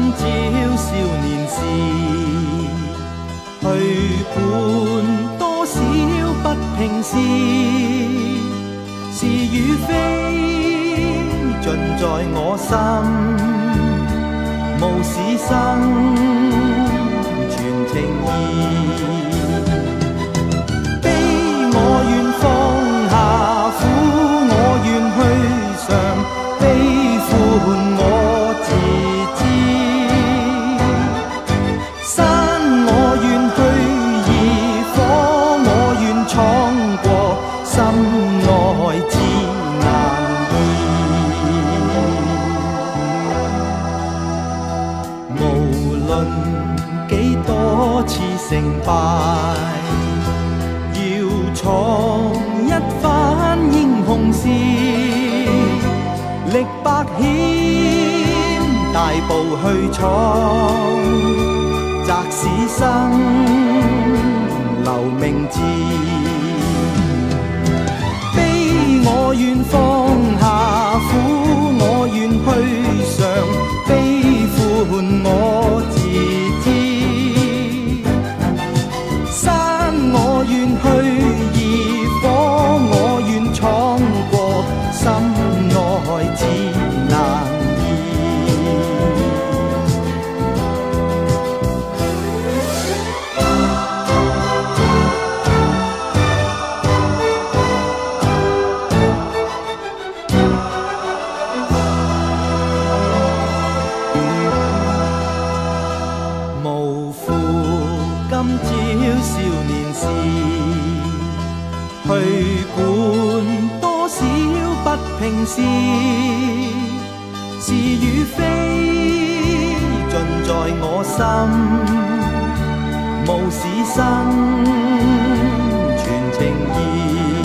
今朝少年事去伴多少不平事是与非尽在我心无死生心爱自难移。无论几多次成败，要闯一番英雄事，力百险，大步去闯。择使生留名字， 远方。平是是与非尽在我心，无使心全情意。